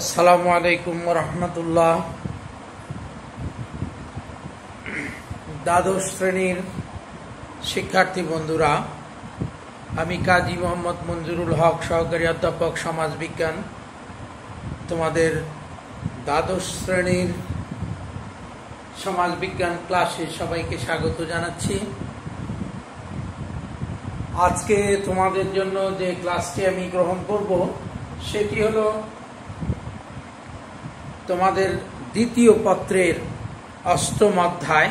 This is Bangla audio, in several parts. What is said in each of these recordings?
আসসালামু আলাইকুম রহমতুল্লাহ। দ্বাদশ শ্রেণির শিক্ষার্থী বন্ধুরা, আমি কাজী মোহাম্মদ মঞ্জুরুল হক, সহকারী অধ্যাপক সমাজবিজ্ঞান তোমাদের দ্বাদশ শ্রেণির সমাজবিজ্ঞান ক্লাসে সবাইকে স্বাগত জানাচ্ছি। আজকে তোমাদের জন্য যে ক্লাসটি আমি গ্রহণ করব, সেটি হলো তোমাদের দ্বিতীয় পত্রের অষ্টম অধ্যায়,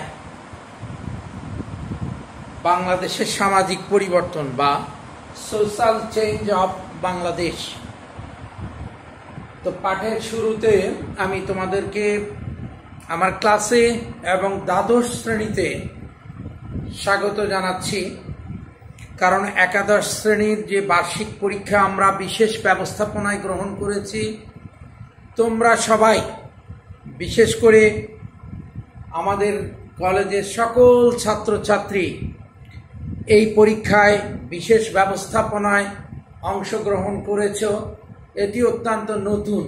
বাংলাদেশের সামাজিক পরিবর্তন বা সোশ্যাল চেঞ্জ অফ বাংলাদেশ। তো পাঠের শুরুতে আমি তোমাদেরকে আমার ক্লাসে এবং দ্বাদশ শ্রেণীতে স্বাগত জানাচ্ছি। কারণ একাদশ শ্রেণির যে বার্ষিক পরীক্ষা আমরা বিশেষ ব্যবস্থাপনায় গ্রহণ করেছি তোমরা সবাই, বিশেষ করে আমাদের কলেজের সকল ছাত্রছাত্রী, এই পরীক্ষায় বিশেষ ব্যবস্থাপনায় অংশগ্রহণ করেছ, এটি অত্যন্ত নতুন।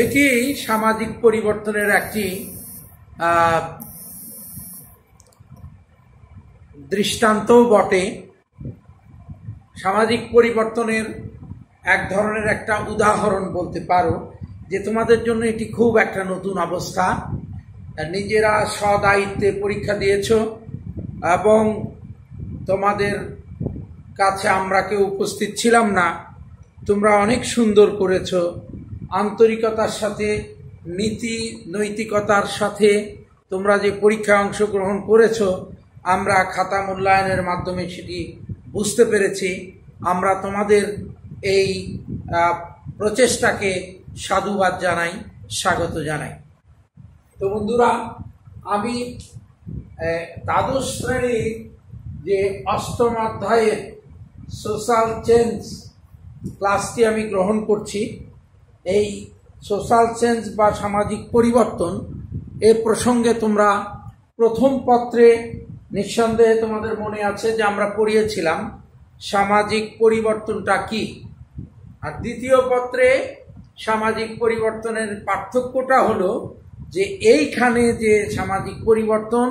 এটি সামাজিক পরিবর্তনের একটি দৃষ্টান্তও বটে। সামাজিক পরিবর্তনের এক ধরনের একটা উদাহরণ বলতে পারো যে তোমাদের জন্য এটি খুব একটা নতুন অবস্থা। নিজেরা সদায়িত্বে পরীক্ষা দিয়েছ এবং তোমাদের কাছে আমরা কেউ উপস্থিত ছিলাম না। তোমরা অনেক সুন্দর করেছ। আন্তরিকতার সাথে, নীতি, নৈতিকতার সাথে তোমরা যে পরীক্ষায় অংশগ্রহণ করেছ, আমরা খাতা মূল্যায়নের মাধ্যমে সেটি বুঝতে পেরেছি। আমরা তোমাদের এই প্রচেষ্টাকে সাধুবাদ জানাই, স্বাগত জানাই। তো বন্ধুরা, আমি দ্বাদশ শ্রেণির যে অষ্টম অধ্যায়ের সোশ্যাল চেঞ্জ ক্লাসটি আমি গ্রহণ করছি, এই সোশ্যাল চেঞ্জ বা সামাজিক পরিবর্তন এ প্রসঙ্গে তোমরা প্রথম পত্রে নিঃসন্দেহে তোমাদের মনে আছে যে আমরা পড়িয়েছিলাম, সামাজিক পরিবর্তনটা কি? আর দ্বিতীয় পত্রে সামাজিক পরিবর্তনের পার্থক্যটা হলো যে এইখানে যে সামাজিক পরিবর্তন,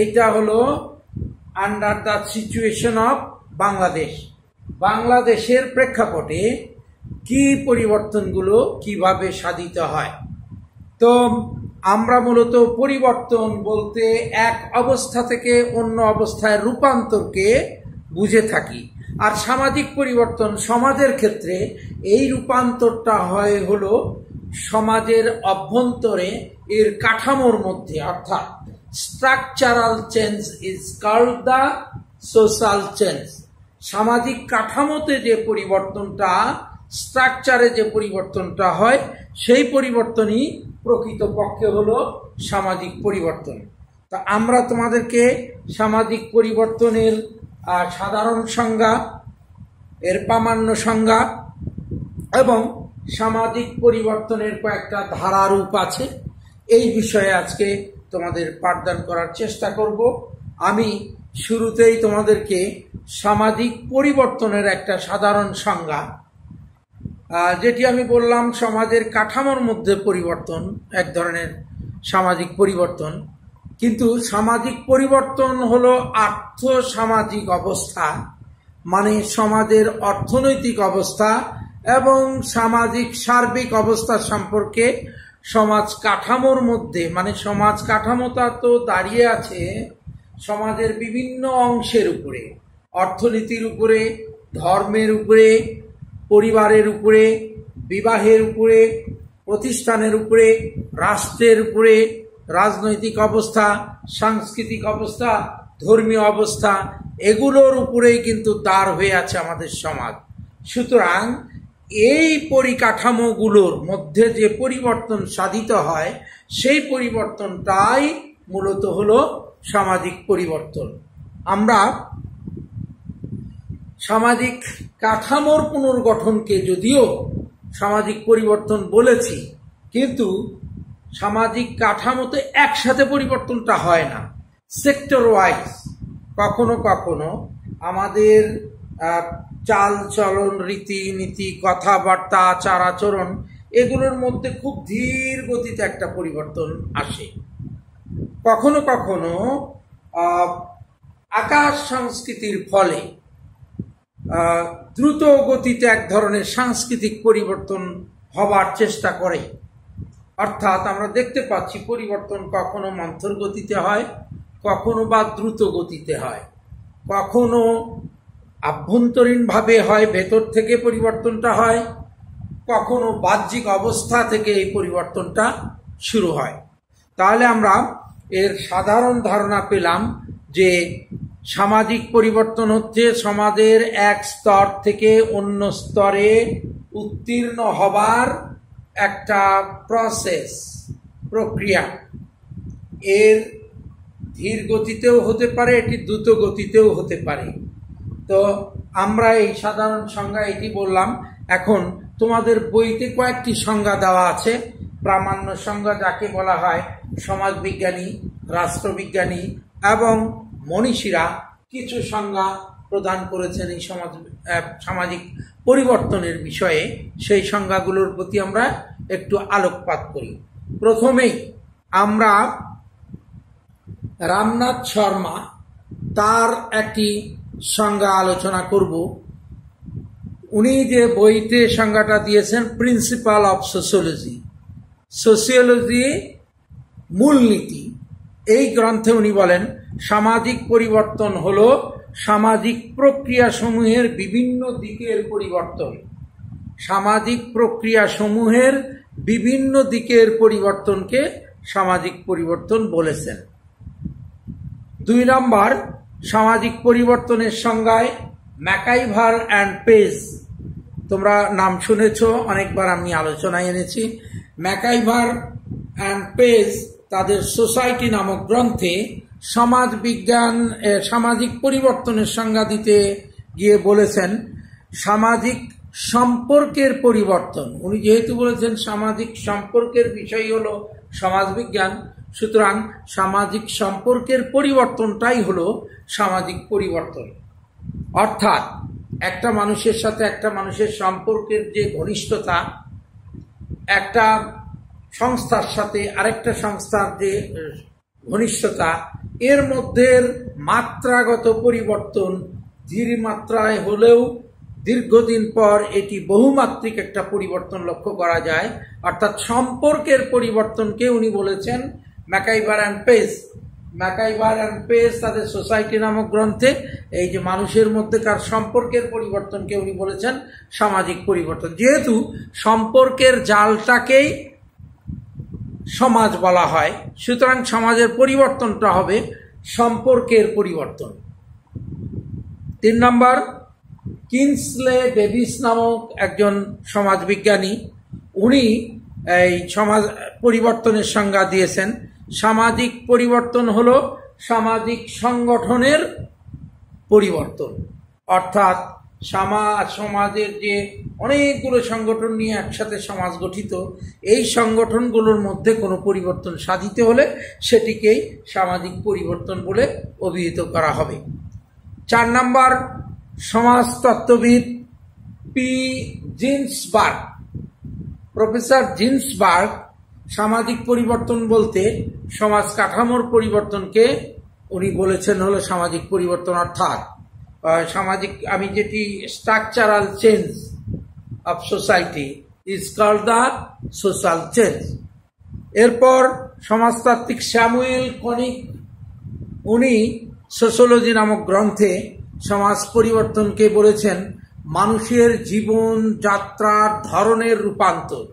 এইটা হলো under the situation of Bangladesh বাংলাদেশের প্রেক্ষাপটে কি পরিবর্তনগুলো কীভাবে সাধিত হয়? তো আমরা মূলত পরিবর্তন বলতে এক অবস্থা থেকে অন্য অবস্থায় রূপান্তরকে বুঝে থাকি। আর সামাজিক পরিবর্তন সমাজের ক্ষেত্রে এই রূপান্তরটা হয় হলো সমাজের অভ্যন্তরে এর কাঠামোর মধ্যে, অর্থাৎ structural change is called the social change সামাজিক কাঠামোতে যে পরিবর্তনটা স্ট্রাকচারে যে পরিবর্তনটা হয়, সেই পরিবর্তনই প্রকৃতপক্ষে হলো সামাজিক পরিবর্তন। তা আমরা তোমাদেরকে সামাজিক পরিবর্তনের সাধারণ সংজ্ঞা, এর প্রামাণ্য সংজ্ঞা এবং সামাজিক পরিবর্তনের কয়েকটা ধারারূপ আছে। এই বিষয়ে আজকে তোমাদের পাঠদান করার চেষ্টা করব। আমি শুরুতেই তোমাদেরকে সামাজিক পরিবর্তনের একটা সাধারণ সংজ্ঞা যেটি আমি বললাম সমাজের কাঠামোর মধ্যে পরিবর্তন, এক ধরনের সামাজিক পরিবর্তন। কিন্তু সামাজিক পরিবর্তন হলো আর্থ সামাজিক অবস্থা মানে সমাজের অর্থনৈতিক অবস্থা এবং সামাজিক সার্বিক অবস্থা সম্পর্কে সমাজ কাঠামোর মধ্যে মানে সমাজ কাঠামোটা তো দাঁড়িয়ে আছে সমাজের বিভিন্ন অংশের উপরে, অর্থনীতির উপরে, ধর্মের উপরে, পরিবারের উপরে, বিবাহের উপরে, প্রতিষ্ঠানের উপরে, রাষ্ট্রের উপরে রাজনৈতিক অবস্থা, সাংস্কৃতিক অবস্থা, ধর্মীয় অবস্থা, এগুলোর উপরেই কিন্তু দাঁড় হয়ে আছে আমাদের সমাজ। সুতরাং এই পরিকাঠামোগুলোর মধ্যে যে পরিবর্তন সাধিত হয়, সেই পরিবর্তনটাই মূলত হলো সামাজিক পরিবর্তন। আমরা সামাজিক কাঠামোর পুনর্গঠনকে যদিও সামাজিক পরিবর্তন বলেছি, কিন্তু সামাজিক কাঠামোতে একসাথে পরিবর্তনটা হয় না। সেক্টর ওয়াইজ কখনো কখনো আমাদের চাল, চলন রীতি নীতি কথাবার্তা আচার আচরণ এগুলোর মধ্যে খুব ধীর গতিতে একটা পরিবর্তন আসে। কখনো কখনো আকাশ সংস্কৃতির ফলে দ্রুত গতিতে এক ধরনের সাংস্কৃতিক পরিবর্তন হবার চেষ্টা করে। অর্থাৎ আমরা দেখতে পাচ্ছি পরিবর্তন কখনো মন্থর গতিতে হয়, কখনো বা দ্রুত গতিতে হয়। কখনো আভ্যন্তরীণভাবে হয়, ভেতর থেকে পরিবর্তনটা হয়, কখনো বাহ্যিক অবস্থা থেকে এই পরিবর্তনটা শুরু হয়। তাহলে আমরা এর সাধারণ ধারণা পেলাম যে সামাজিক পরিবর্তন হচ্ছে সমাজের এক স্তর থেকে অন্য স্তরে উত্তীর্ণ হবার একটা প্রসেস প্রক্রিয়া। এর ধীর গতিতেও হতে পারে, এটি দ্রুত গতিতেও হতে পারে। তো আমরা এই সাধারণ সংজ্ঞা এটি বললাম। এখন তোমাদের বইতে কয়েকটি সংজ্ঞা দেওয়া আছে। প্রামাণ্য সংজ্ঞা যাকে বলা হয় সমাজবিজ্ঞানী, রাষ্ট্রবিজ্ঞানী এবং মনীষীরা কিছু সংজ্ঞা প্রদান করেছেন এই সমাজ সামাজিক পরিবর্তনের বিষয়ে, সেই সংজ্ঞাগুলোর প্রতি আমরা একটু আলোকপাত করি। প্রথমেই আমরা রামনাথ শর্মা তার একটি সংজ্ঞা আলোচনা করব। উনি যে বইতে সংজ্ঞাটা দিয়েছেন প্রিন্সিপাল অফ সোশিওলজি সোশিওলজি মূলনীতি। এই গ্রন্থে উনি বলেন, সামাজিক পরিবর্তন হল সামাজিক প্রক্রিয়া সমূহের বিভিন্ন দিকের পরিবর্তন। সামাজিক প্রক্রিয়া সমূহের বিভিন্ন দিকের পরিবর্তনকে সামাজিক পরিবর্তন বলেছেন। দুই নম্বর, সামাজিক পরিবর্তনের সংজ্ঞায় ম্যাকাইভার অ্যান্ড পেজ তোমরা নাম শুনেছ, অনেকবার আমি আলোচনায় এনেছি। ম্যাকাইভার অ্যান্ড পেজ তাদের সোসাইটি নামক গ্রন্থে সমাজ বিজ্ঞান সামাজিক পরিবর্তনের সংজ্ঞা দিতে গিয়ে বলেছেন, সামাজিক সম্পর্কের পরিবর্তন। উনি যেহেতু বলেছেন সামাজিক সম্পর্কের বিষয় হলো সমাজবিজ্ঞান, সুতরাং সামাজিক সম্পর্কের পরিবর্তনটাই হলো সামাজিক পরিবর্তন। অর্থাৎ একটা মানুষের সাথে একটা মানুষের সম্পর্কের যে ঘনিষ্ঠতা, একটা সংস্থার সাথে আরেকটা সংস্থার যে ঘনিষ্ঠতা এর মধ্যে মাত্রাগত পরিবর্তন ধীর মাত্রায় হলেও দীর্ঘদিন পর এটি বহুমাত্রিক একটা পরিবর্তন লক্ষ্য করা যায়। অর্থাৎ সম্পর্কের পরিবর্তনকে উনি বলেছেন MacIver and Page. MacIver and Page তাদের সোসাইটি নামক গ্রন্থে এই যে মানুষের মধ্যেকার সম্পর্কের পরিবর্তনকে উনি বলেছেন সামাজিক পরিবর্তন। যেহেতু সম্পর্কের জালটাকেই সমাজ বলা হয়। সুতরাং সমাজের পরিবর্তনটা হবে সম্পর্কের পরিবর্তন। তিন নম্বর কিনসলে ডেভিস নামক একজন সমাজবিজ্ঞানী, উনি এই সমাজ পরিবর্তনের সংজ্ঞা দিয়েছেন। সামাজিক পরিবর্তন হলো সামাজিক সংগঠনের পরিবর্তন। অর্থাৎ সমাজ, সমাজের যে অনেকগুলো সংগঠন নিয়ে একসাথে সমাজ গঠিত, এই সংগঠনগুলোর মধ্যে কোনো পরিবর্তন সাধিতে হলে সেটিকেই সামাজিক পরিবর্তন বলে অভিহিত করা হবে। চার নম্বর, সমাজতত্ত্ববিদ পি জিন্সবার্গ। প্রফেসর জিন্সবার্গ, সামাজিক পরিবর্তন বলতে সমাজ কাঠামোর পরিবর্তনকে উনি বলেছেন হলো সামাজিক পরিবর্তন অর্থাৎ সামাজিক, আমি যেটি structural change of society is call the social change এরপর সমাজতাত্ত্বিক স্যামুয়েল কনিক, উনি সোশ্যোলজি নামক গ্রন্থে সমাজ পরিবর্তনকে বলেছেন, মানুষের জীবন যাত্রার ধরনের রূপান্তর,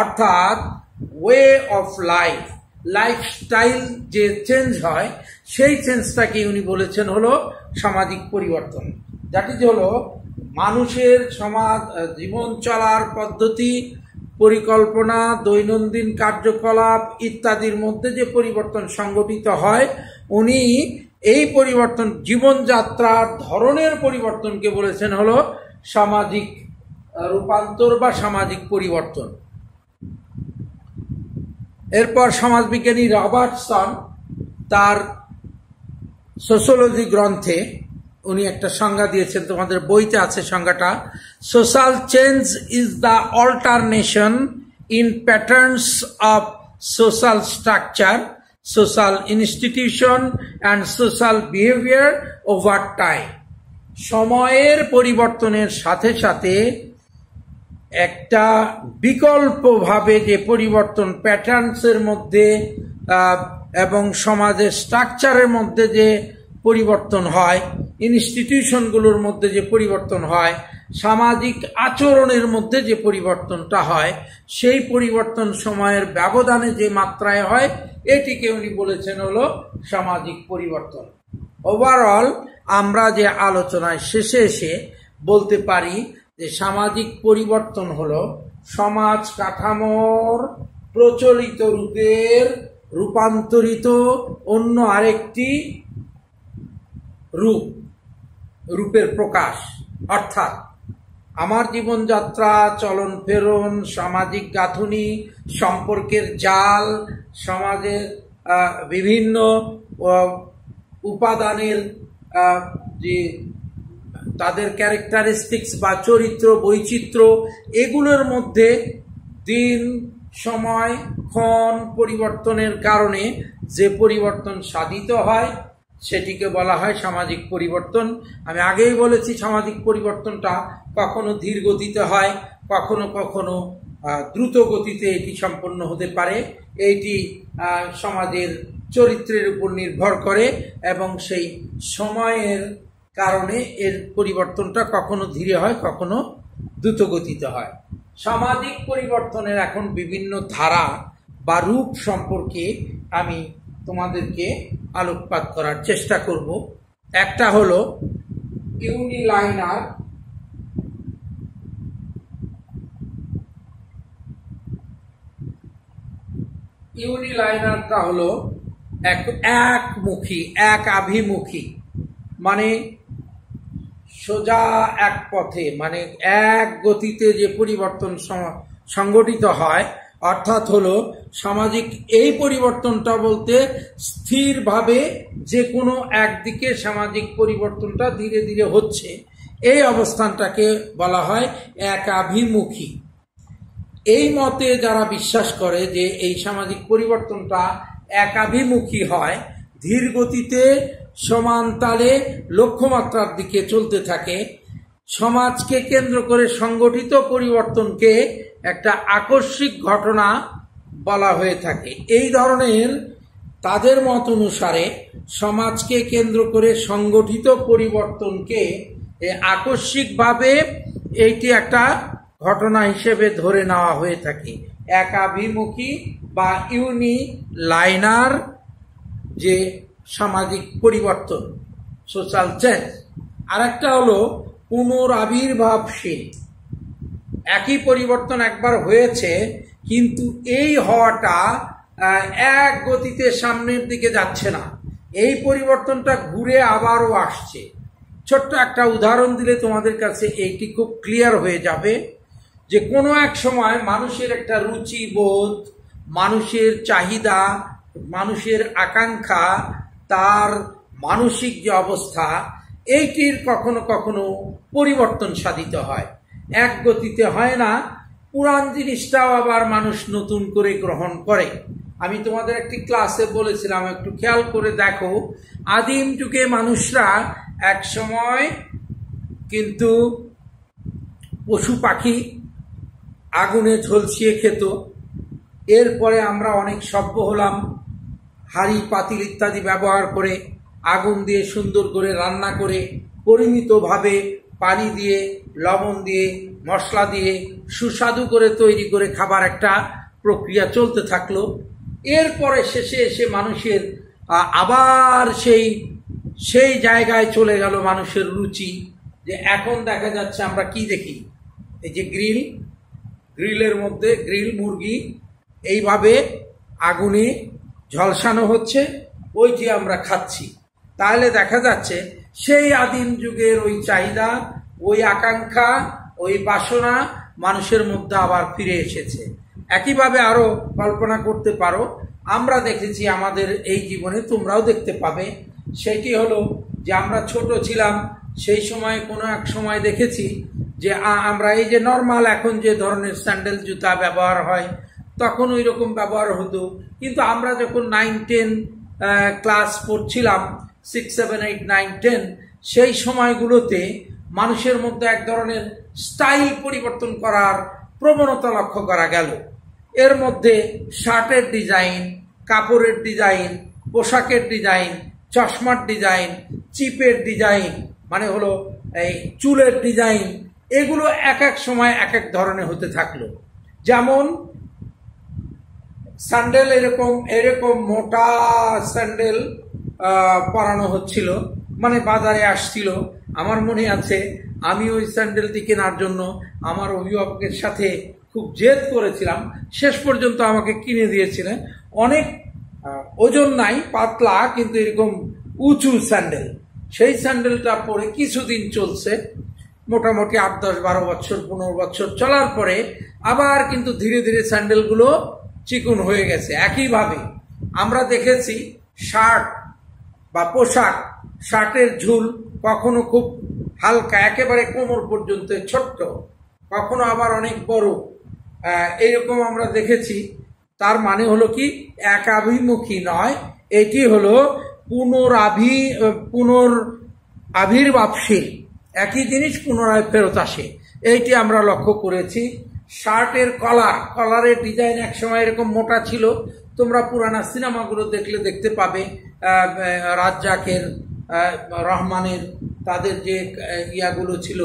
অর্থাৎ ওয়ে অফ লাইফ লাইফস্টাইল যে চেঞ্জ হয়, সেই চেঞ্জটাকে উনি বলেছেন হলো সামাজিক পরিবর্তন। যাটি হলো মানুষের সমাজ জীবন চলার পদ্ধতি, পরিকল্পনা, দৈনন্দিন কার্যকলাপ ইত্যাদির মধ্যে যে পরিবর্তন সংগঠিত হয়, উনি এই পরিবর্তন, জীবনযাত্রার ধরনের পরিবর্তনকে বলেছেন হলো সামাজিক রূপান্তর বা সামাজিক পরিবর্তন। এরপর সমাজবিজ্ঞানী রবার্টসন তার সোশ্যোলজি গ্রন্থে উনি একটা সংজ্ঞা দিয়েছেন, তোমাদের বইতে আছে সংজ্ঞাটা social change is the alternation in patterns of social structure social institution and social behaviour over time. সময়ের পরিবর্তনের সাথে সাথে একটা বিকল্পভাবে যে পরিবর্তন প্যাটার্নসের মধ্যে এবং সমাজের স্ট্রাকচারের মধ্যে যে পরিবর্তন হয় ইনস্টিটিউশনগুলোর মধ্যে যে পরিবর্তন হয়, সামাজিক আচরণের মধ্যে যে পরিবর্তনটা হয়, সেই পরিবর্তন সময়ের ব্যবধানে যে মাত্রায় হয়, এটিকে উনি বলেছেন হলো সামাজিক পরিবর্তন। ওভারঅল আমরা যে আলোচনায় শেষে এসে বলতে পারি যে সামাজিক পরিবর্তন হলো সমাজ কাঠামোর প্রচলিত রূপের রূপান্তরিত অন্য আরেকটি রূপ, রূপের প্রকাশ। অর্থাৎ আমার জীবনযাত্রা, চলন ফেরন, সামাজিক গাঁথুনি, সম্পর্কের জাল সমাজের বিভিন্ন উপাদানের যে তাদের ক্যারেক্টারিস্টিক্স বা চরিত্র, বৈচিত্র্য, এগুলোর মধ্যে দিন সময়, ক্ষণ পরিবর্তনের কারণে যে পরিবর্তন সাধিত হয়, সেটিকে বলা হয় সামাজিক পরিবর্তন। আমি আগেই বলেছি সামাজিক পরিবর্তনটা কখনো ধীর গতিতে হয়, কখনো কখনো দ্রুত গতিতে এটি সম্পন্ন হতে পারে। এইটি সমাজের চরিত্রের উপর নির্ভর করে এবং সেই সময়ের কারণে এর পরিবর্তনটা কখনো ধীরে হয়, কখনো দ্রুত গতিতে হয়। সামাজিক পরিবর্তনের এখন বিভিন্ন ধারা বা রূপ সম্পর্কে আমি তোমাদেরকে আলোকপাত করার চেষ্টা করব। একটা হলো ইউনিলাইনার ইউনিলাইনারটা হলো এক একমুখী, এক আভিমুখী মানে সোজা এক পথে মানে এক গতিতে যে পরিবর্তন সংগঠিত হয়, অর্থাৎ হলো সামাজিক এই পরিবর্তনটা বলতে স্থিরভাবে যে কোনো একদিকে সামাজিক পরিবর্তনটা ধীরে ধীরে হচ্ছে। এই অবস্থানটাকে বলা হয় একাভিমুখী। এই মতে যারা বিশ্বাস করে যে এই সামাজিক পরিবর্তনটা একাভিমুখী হয় ধীর গতিতে সমান তালে লক্ষ্যমাত্রার দিকে চলতে থাকে। সমাজকে কেন্দ্র করে সংগঠিত পরিবর্তনকে একটা আকস্মিক ঘটনা বলা হয়ে থাকে। এই ধরনের তাদের মত অনুসারে সমাজকে কেন্দ্র করে সংগঠিত পরিবর্তনকে আকস্মিকভাবে এইটি একটা ঘটনা হিসেবে ধরে নেওয়া হয়ে থাকে। একাভিমুখী বা ইউনি লাইনার যে সামাজিক পরিবর্তন সোশ্যাল চেঞ্জ আর একটা হলো পুনরাবির্ভাবশীল। একই পরিবর্তন একবার হয়েছে, কিন্তু এই হওয়াটা এক গতিতে সামনের দিকে যাচ্ছে না। এই পরিবর্তনটা ঘুরে আবারও আসছে। ছোট্ট একটা উদাহরণ দিলে তোমাদের কাছে এইটি খুব ক্লিয়ার হয়ে যাবে, যে কোনো এক সময় মানুষের একটা রুচি বোধ, মানুষের চাহিদা, মানুষের আকাঙ্ক্ষা তার মানসিক যে অবস্থা, এইটির কখনো কখনো পরিবর্তন সাধিত হয়। এক গতিতে হয় না পুরান জিনিসটাও আবার মানুষ নতুন করে গ্রহণ করে। আমি তোমাদের একটি ক্লাসে বলেছিলাম, একটু খেয়াল করে দেখো আদিম যুগে মানুষরা এক সময় কিন্তু পশু পাখি আগুনে ঝলসিয়ে খেত। এরপরে আমরা অনেক সভ্য হলাম হাড়ি, পাতিল ইত্যাদি ব্যবহার করে আগুন দিয়ে সুন্দর করে রান্না করে পরিমিতভাবে পানি দিয়ে, লবণ দিয়ে, মশলা দিয়ে সুস্বাদু করে তৈরি করে খাবার একটা প্রক্রিয়া চলতে থাকল। এরপরে শেষে এসে মানুষের আবার সেই সেই জায়গায় চলে গেল মানুষের রুচি যে এখন দেখা যাচ্ছে আমরা কি দেখি? এই যে গ্রিল, গ্রিলের মধ্যে গ্রিল, মুরগি, এইভাবে আগুনে ঝলসানো হচ্ছে, ওইটি আমরা খাচ্ছি। তাহলে দেখা যাচ্ছে, সেই আদিম যুগের ওই চাহিদা, ওই আকাঙ্ক্ষা, ওই বাসনা মানুষের মধ্যে আবার ফিরে এসেছে। একইভাবে আরও কল্পনা করতে পারো, আমরা দেখেছি আমাদের এই জীবনে তোমরাও দেখতে পাবে। সেটি হলো যে আমরা ছোট ছিলাম, সেই সময় কোনো এক সময় দেখেছি যে আমরা এই যে নর্মাল এখন যে ধরনের স্যান্ডেল জুতা ব্যবহার হয় তখন ওই রকম ব্যবহার হতো। কিন্তু আমরা যখন নাইন টেন ক্লাস পড়ছিলাম six seven eight nine ten সেই সময়গুলোতে মানুষের মধ্যে এক ধরনের স্টাইল পরিবর্তন করার প্রবণতা লক্ষ্য করা গেল। এর মধ্যে শার্টের ডিজাইন কাপড়ের ডিজাইন পোশাকের ডিজাইন চশমার ডিজাইন চিপের ডিজাইন মানে হলো এই চুলের ডিজাইন এগুলো এক এক সময় এক এক ধরনের হতে থাকল। যেমন স্যান্ডেল এরকম এরকম মোটা স্যান্ডেল পরানো হচ্ছিল। মানে বাজারে আসছিল। আমার মনে আছে, আমি ওই স্যান্ডেলটি কেনার জন্য আমার অভিভাবকের সাথে খুব জেদ করেছিলাম। শেষ পর্যন্ত আমাকে কিনে দিয়েছিলেন। অনেক ওজন নাই, পাতলা, কিন্তু এরকম উঁচু স্যান্ডেল। সেই স্যান্ডেলটা পরে কিছুদিন চলছে। মোটামুটি আট দশ বারো বছর, পনেরো বছর চলার পরে আবার কিন্তু ধীরে ধীরে স্যান্ডেলগুলো চিকুন হয়ে গেছে। একইভাবে আমরা দেখেছি শার্ট বা পোশাক, শার্টের ঝুল কখনো খুব হালকা, একেবারে কোমর পর্যন্ত ছোট্ট, কখনো আবার অনেক বড়। এইরকম আমরা দেখেছি। তার মানে হলো কি? একাভিমুখী নয়। এটি হলো পুনরাভি, পুনর আবির্ভাবশীল। একই জিনিস পুনরায় ফেরত আসে। এইটি আমরা লক্ষ্য করেছি। শার্টের কলার কলারের ডিজাইন একসময় এরকম মোটা ছিল। তোমরা পুরানা সিনেমাগুলো দেখলে দেখতে পাবে রাজ্জাকের রহমানের, তাদের যে ইয়াগুলো ছিল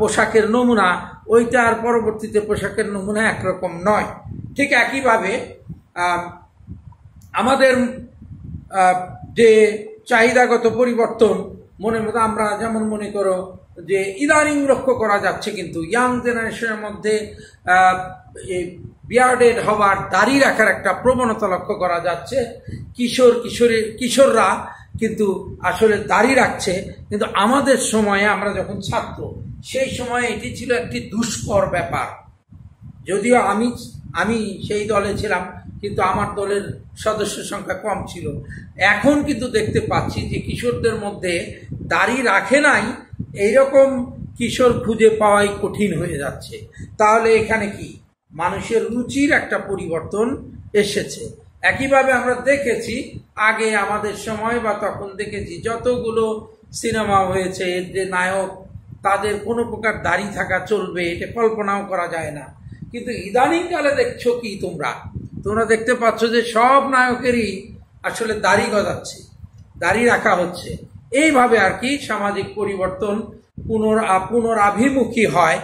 পোশাকের নমুনা, ওইটা আর পরবর্তীতে পোশাকের নমুনা একরকম নয়। ঠিক একইভাবে আমাদের যে চাহিদাগত পরিবর্তন মনে মতো আমরা যেমন মনে করো যে ইদানিং লক্ষ্য করা যাচ্ছে কিন্তু ইয়াং জেনারেশনের মধ্যে বিয়ার্ডেড হওয়ার দাড়ি রাখার একটা প্রবণতা লক্ষ্য করা যাচ্ছে। কিশোর কিশোরের কিশোররা কিন্তু আসলে দাড়ি রাখছে। কিন্তু আমাদের সময়ে আমরা যখন ছাত্র, সেই সময়ে এটি ছিল একটি দুষ্কর ব্যাপার। যদিও আমি আমি সেই দলে ছিলাম, কিন্তু আমার দলের সদস্য সংখ্যা কম ছিল। এখন কিন্তু দেখতে পাচ্ছি যে কিশোরদের মধ্যে দাড়ি রাখে নাই এইরকম কিশোর খুঁজে পাওয়াই কঠিন হয়ে যাচ্ছে। তাহলে এখানে কি? মানুষের রুচির একটা পরিবর্তন এসেছে। একইভাবে আমরা দেখেছি, আগে আমাদের সময় বা তখন দেখেছি যতগুলো সিনেমা হয়েছে, এর যে নায়ক, তাদের কোনো প্রকার দাড়ি থাকা চলবে, এটা কল্পনাও করা যায় না। কিন্তু ইদানিংকালে দেখছ কি তোমরা? তোমরা দেখতে পাচ্ছ যে সব নায়কেরই আসলে দাড়ি গজাচ্ছে, দাড়ি রাখা হচ্ছে। এইভাবে আর কি সামাজিক পরিবর্তন পুনর পুনরাভিমুখী হয়।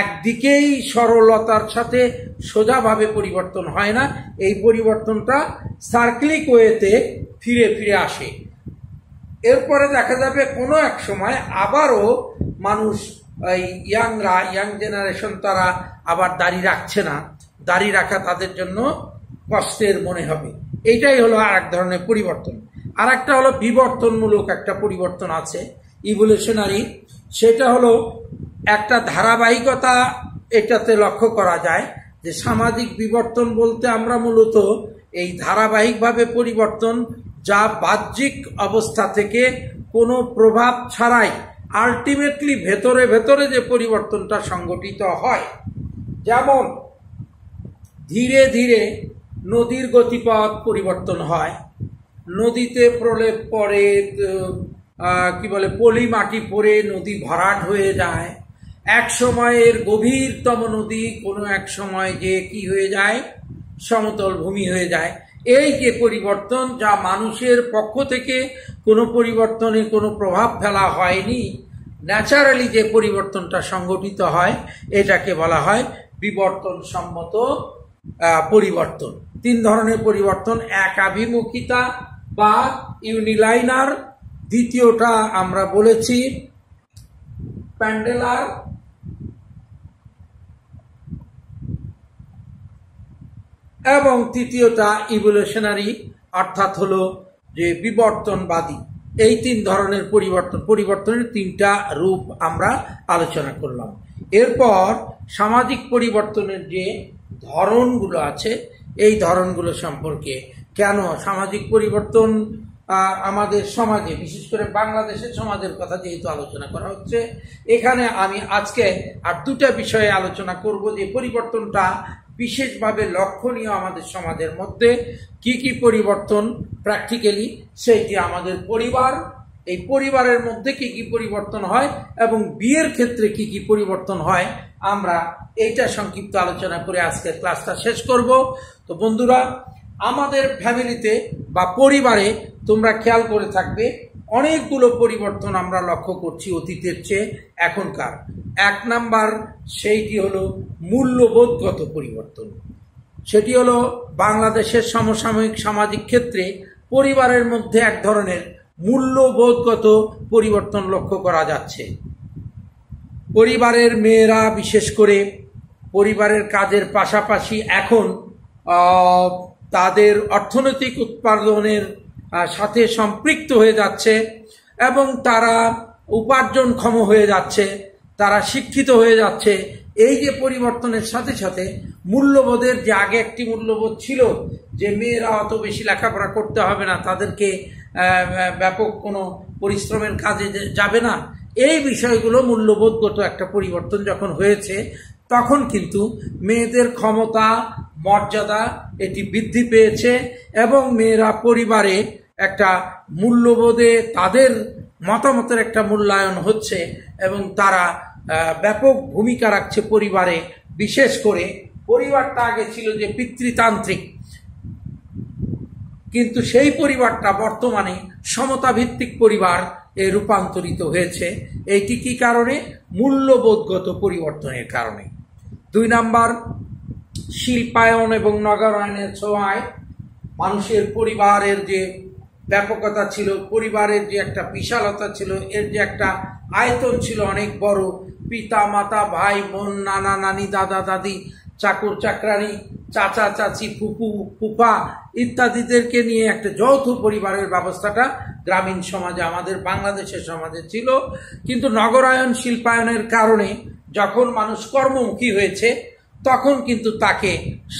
একদিকেই সরলতার সাথে সোজাভাবে পরিবর্তন হয় না, এই পরিবর্তনটা সার্কলিক ওয়েতে ফিরে ফিরে আসে। এরপরে দেখা যাবে কোনো এক সময় আবারও মানুষ ইয়াংরা, ইয়াং জেনারেশন তারা আবার দাড়ি রাখছে না। দাড়ি রাখা তাদের জন্য কষ্টের মনে হবে। এইটাই হলো আর এক ধরনের পরিবর্তন। আর একটা হলো বিবর্তনমূলক একটা পরিবর্তন আছে ইভলিউশনারি সেটা হলো একটা ধারাবাহিকতা এটাতে লক্ষ্য করা যায় যে সামাজিক বিবর্তন বলতে আমরা মূলত এই ধারাবাহিকভাবে পরিবর্তন যা বাহ্যিক অবস্থা থেকে কোনো প্রভাব ছাড়াই আলটিমেটলি ভেতরে ভেতরে যে পরিবর্তনটা সংগঠিত হয়। যেমন ধীরে ধীরে নদীর গতিপথ পরিবর্তন হয় নদীতে প্রলেপ পরে কি বলে, পলি মাটি পরে নদী ভরাট হয়ে যায়। এক সময়ের গভীরতম নদী, কোনো এক সময় যে কি হয়ে যায়? সমতল ভূমি হয়ে যায়। এই যে পরিবর্তন, যা মানুষের পক্ষ থেকে কোনো পরিবর্তনে কোনো প্রভাব ফেলা হয়নি, ন্যাচারালি যে পরিবর্তনটা সংগঠিত হয়, এটাকে বলা হয় বিবর্তন সম্মত পরিবর্তন। তিন ধরনের পরিবর্তন, একাভিমুখিতা বা ইউনিলাইনার দ্বিতীয়টা আমরা বলেছি। প্যান্ডেলার এবং তৃতীয়টা ইভলিউশনারি অর্থাৎ হলো যে বিবর্তনবাদী। এই তিন ধরনের পরিবর্তন, পরিবর্তনের তিনটা রূপ আমরা আলোচনা করলাম। এরপর সামাজিক পরিবর্তনের যে ধরনগুলো আছে, এই ধরনগুলো সম্পর্কে কেন সামাজিক পরিবর্তন আমাদের সমাজে, বিশেষ করে বাংলাদেশের সমাজের কথা যেহেতু আলোচনা করা হচ্ছে, এখানে আমি আজকে আর দুটা বিষয়ে আলোচনা করব যে পরিবর্তনটা বিশেষভাবে লক্ষণীয় আমাদের সমাজের মধ্যে, কি কি পরিবর্তন প্র্যাকটিক্যালি সেইটি আমাদের পরিবার, এই পরিবারের মধ্যে কি কি পরিবর্তন হয় এবং বিয়ের ক্ষেত্রে কি কি পরিবর্তন হয়, আমরা এইটা সংক্ষিপ্ত আলোচনা করে আজকে ক্লাসটা শেষ করব। তো বন্ধুরা আমাদের ফ্যামিলিতে বা পরিবারে তোমরা খেয়াল করে থাকবে, অনেকগুলো পরিবর্তন আমরা লক্ষ্য করছি অতীতের চেয়ে এখনকার। এক নাম্বার সেইটি হলো মূল্যবোধগত পরিবর্তন। সেটি হলো বাংলাদেশের সমসাময়িক সামাজিক ক্ষেত্রে পরিবারের মধ্যে এক ধরনের মূল্যবোধগত পরিবর্তন লক্ষ্য করা যাচ্ছে। পরিবারের মেয়েরা, বিশেষ করে পরিবারের কাজের পাশাপাশি এখন তাদের অর্থনৈতিক উৎপাদনের সাথে সম্পৃক্ত হয়ে যাচ্ছে এবং তারা উপার্জনক্ষম হয়ে যাচ্ছে, তারা শিক্ষিত হয়ে যাচ্ছে। এই যে পরিবর্তনের সাথে সাথে মূল্যবোধের যে আগে একটি মূল্যবোধ ছিল যে মেয়েরা অত বেশি লেখাপড়া করতে হবে না, তাদেরকে ব্যাপক কোনো পরিশ্রমের কাজে যাবে না, এই বিষয়গুলো মূল্যবোধগত একটা পরিবর্তন যখন হয়েছে তখন কিন্তু মেয়েদের ক্ষমতা, মর্যাদা এটি বৃদ্ধি পেয়েছে এবং মেয়েরা পরিবারে একটা মূল্যবোধে তাদের মতামতের একটা মূল্যায়ন হচ্ছে এবং তারা ব্যাপক ভূমিকা রাখছে পরিবারে, বিশেষ করে পরিবারটা আগে ছিল যে পিতৃতান্ত্রিক। কিন্তু সেই পরিবারটা বর্তমানে সমতা ভিত্তিক পরিবার এ রূপান্তরিত হয়েছে। এইটি কি কারণে? মূল্যবোধগত পরিবর্তনের কারণে। দুই নাম্বার, শিল্পায়ন এবং নগরায়নের ছোঁয়ায় মানুষের পরিবারের যে ব্যাপকতা ছিল, পরিবারের যে একটা বিশালতা ছিল, এর যে একটা আয়তন ছিল অনেক বড়, পিতা, মাতা, ভাই, বোন, নানা, নানি, দাদা, দাদি, চাকর, চাকরানি, চাচা, চাচি, ফুপু ফুপা ইত্যাদিদেরকে নিয়ে একটা যৌথ পরিবারের ব্যবস্থাটা গ্রামীণ সমাজে, আমাদের বাংলাদেশের সমাজে ছিল। কিন্তু নগরায়ন, শিল্পায়নের কারণে যখন মানুষ কর্মমুখী হয়েছে, তখন কিন্তু তাকে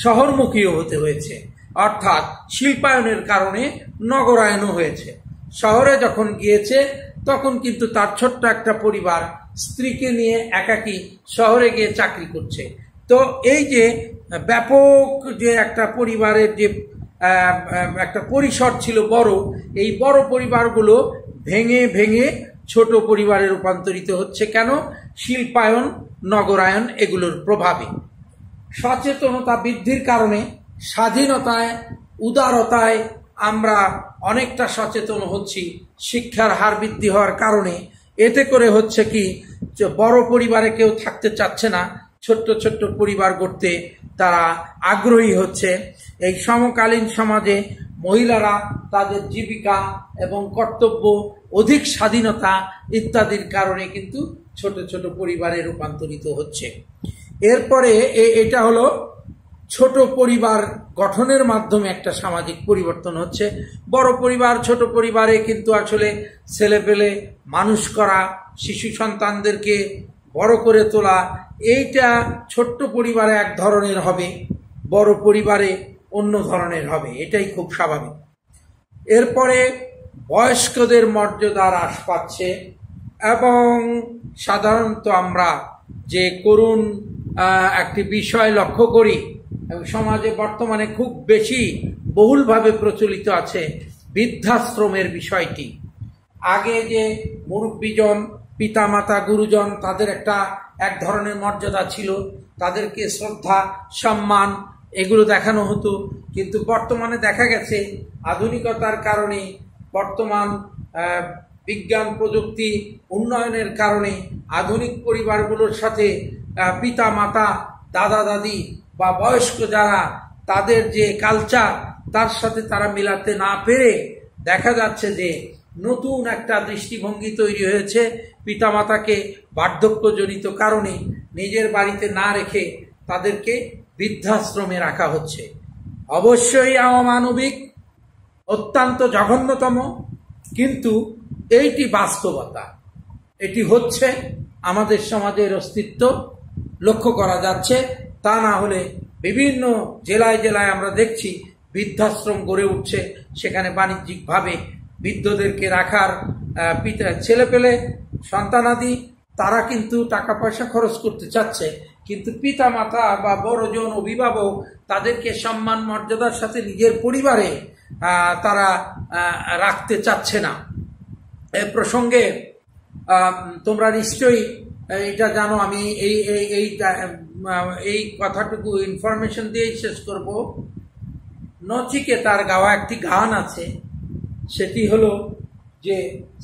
শহরমুখীও হতে হয়েছে। অর্থাৎ শিল্পায়নের কারণে নগরায়নও হয়েছে। শহরে যখন গিয়েছে, তখন কিন্তু তার ছোট্ট একটা পরিবার স্ত্রীকে নিয়ে একাকী শহরে গিয়ে চাকরি করছে। তো এই যে ব্যাপক যে একটা পরিবারের যে একটা পরিসর ছিল বড়, এই বড় পরিবারগুলো ভেঙে ভেঙে ছোট পরিবারে রূপান্তরিত হচ্ছে কেন? শিল্পায়ন, নগরায়ন এগুলোর প্রভাবে। সচেতনতা বৃদ্ধির কারণে, স্বাধীনতায়, উদারতায় আমরা অনেকটা সচেতন হচ্ছি। শিক্ষার হার বৃদ্ধি হওয়ার কারণে। এতে করে হচ্ছে কি বড় পরিবারে কেউ থাকতে চাচ্ছে না, ছোট্ট ছোট্ট পরিবার করতে তারা আগ্রহী হচ্ছে। এই সমকালীন সমাজে মহিলারা তাদের জীবিকা এবং কর্তব্য অধিক স্বাধীনতা ইত্যাদির কারণে কিন্তু ছোট ছোট পরিবারে রূপান্তরিত হচ্ছে। এরপরে এটা হলো ছোট পরিবার গঠনের মাধ্যমে একটা সামাজিক পরিবর্তন হচ্ছে। বড় পরিবার, ছোট পরিবারে কিন্তু আসলে ছেলেপেলে মানুষ করা, শিশু সন্তানদেরকে বড় করে তোলা, এইটা ছোট্ট পরিবারে এক ধরনের হবে, বড় পরিবারে অন্য ধরনের হবে, এটাই খুব স্বাভাবিক। এরপরে বয়স্কদের মর্যাদা হ্রাস পাচ্ছে এবং সাধারণত আমরা যে করুণ একটি বিষয় লক্ষ্য করি, এবং সমাজে বর্তমানে খুব বেশি বহুলভাবে প্রচলিত আছে বৃদ্ধাশ্রমের বিষয়টি। আগে যে মুরব্বীজন, পিতামাতা, গুরুজন তাদের একটা এক ধরনের মর্যাদা ছিল, তাদেরকে শ্রদ্ধা, সম্মান এগুলো দেখানো হতো, কিন্তু বর্তমানে দেখা গেছে আধুনিকতার কারণে বর্তমান বিজ্ঞান প্রযুক্তি উন্নয়নের কারণে আধুনিক পরিবারগুলোর সাথে পিতা মাতা দাদা দাদি বা বয়স্ক যারা, তাদের যে কালচার তার সাথে তারা মিলাতে না পেরে দেখা যাচ্ছে যে নতুন একটা দৃষ্টিভঙ্গি তৈরি হয়েছে পিতামাতাকে বার্ধক্যজনিত কারণে নিজের বাড়িতে না রেখে তাদেরকে বৃদ্ধাশ্রমে রাখা হচ্ছে। অবশ্যই অমানবিক অত্যন্ত জঘন্যতম, কিন্তু এইটি বাস্তবতা। এটি হচ্ছে আমাদের সমাজের অস্তিত্ব। লক্ষ্য করা যাচ্ছে, তা না হলে বিভিন্ন জেলায় জেলায় আমরা দেখছি বৃদ্ধাশ্রম গড়ে উঠছে। সেখানে বাণিজ্যিকভাবে বৃদ্ধদেরকে রাখার পিতা, ছেলে পেলে সন্তানাদি তারা কিন্তু টাকা পয়সা খরচ করতে চাচ্ছে। কিন্তু পিতা মাতা বা বড়জন অভিভাবক তাদেরকে সম্মান, মর্যাদার সাথে নিজের পরিবারে তারা রাখতে চাচ্ছে না। এ প্রসঙ্গে তোমরা নিশ্চয়ই এটা জানো, আমি এই এই এই কথাটুকু ইনফরমেশন দিয়েই শেষ করব। নচিকে তার গাওয়া একটি গান আছে, সেটি হলো যে,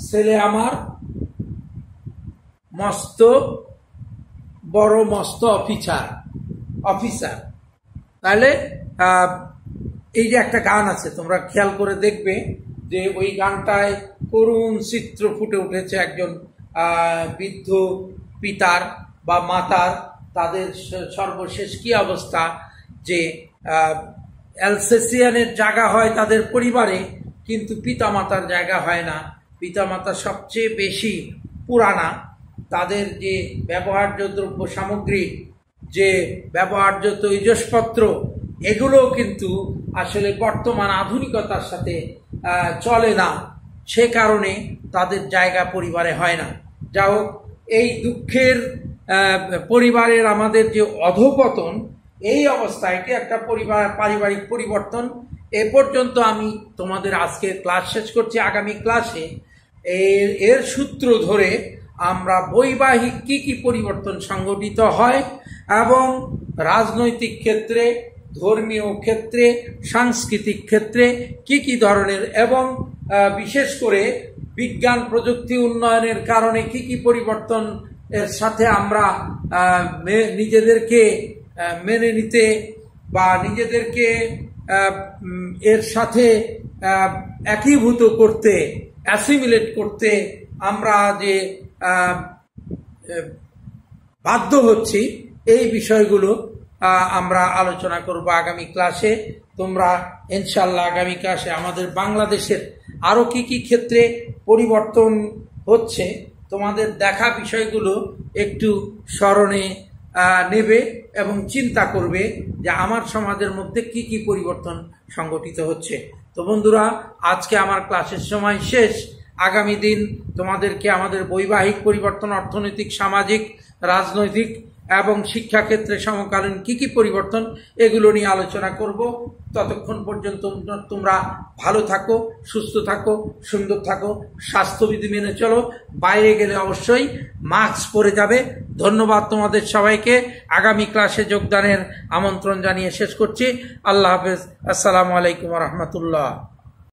ছেলে আমার, মস্ত, বড় মস্ত অফিসার অফিসার। তাহলে এই যে একটা গান আছে, তোমরা খেয়াল করে দেখবে যে ওই গানটায় করুণ চিত্র ফুটে উঠেছে একজন বৃদ্ধ পিতার বা মাতার। তাদের সর্বশেষ কি অবস্থা? যে অ্যালসেসিয়ানের জায়গা হয় তাদের পরিবারে, কিন্তু পিতামাতার জায়গা হয় না। পিতামাতা সবচেয়ে বেশি পুরানা। তাদের যে ব্যবহার্য দ্রব্য সামগ্রী, যে ব্যবহার্য তৈজসপত্র এগুলোও কিন্তু আসলে বর্তমান আধুনিকতার সাথে চলে না। সে কারণে তাদের জায়গা পরিবারে হয় না। যা হোক, এই দুঃখের পরিবারের আমাদের যে অধপতন, এই অবস্থা এটি একটা পরিবার, পারিবারিক পরিবর্তন? এ পর্যন্ত আমি তোমাদের আজকে ক্লাস শেষ করছি। আগামী ক্লাসে এর এর সূত্র ধরে আমরা বৈবাহিক কি কি পরিবর্তন সংগঠিত হয় এবং রাজনৈতিক ক্ষেত্রে ধর্মীয় ক্ষেত্রে, সাংস্কৃতিক ক্ষেত্রে কি কি ধরনের এবং বিশেষ করে বিজ্ঞান প্রযুক্তি উন্নয়নের কারণে কি কি পরিবর্তন এর সাথে আমরা নিজেদেরকে মেনে নিতে বা নিজেদেরকে এর সাথে একীভূত করতে, অ্যাসিমিলেট করতে আমরা যে বাধ্য হচ্ছি, এই বিষয়গুলো আমরা আলোচনা করব আগামী ক্লাসে তোমরা ইনশাল্লাহ আগামী ক্লাসে আমাদের বাংলাদেশের আরও কি কি ক্ষেত্রে পরিবর্তন হচ্ছে, তোমাদের দেখা বিষয়গুলো একটু স্মরণে নেবে এবং চিন্তা করবে যে আমার সমাজের মধ্যে কি কি পরিবর্তন সংগঠিত হচ্ছে। তো বন্ধুরা, আজকে আমার ক্লাসের সময় শেষ। আগামী দিন তোমাদেরকে আমাদের বৈবাহিক পরিবর্তন, অর্থনৈতিক, সামাজিক, রাজনৈতিক এবং শিক্ষাক্ষেত্রে সমকালীন কি কি পরিবর্তন, এগুলো নিয়ে আলোচনা করব। ততক্ষণ পর্যন্ত তোমরা ভালো থাকো, সুস্থ থাকো, সুন্দর থাকো, স্বাস্থ্যবিধি মেনে চলো। বাইরে গেলে অবশ্যই মাস্ক পরে যাবে। ধন্যবাদ তোমাদের সবাইকে। আগামী ক্লাসে যোগদানের আমন্ত্রণ জানিয়ে শেষ করছি। আল্লাহ হাফেজ। আসসালামু আলাইকুম রহমতুল্লাহ।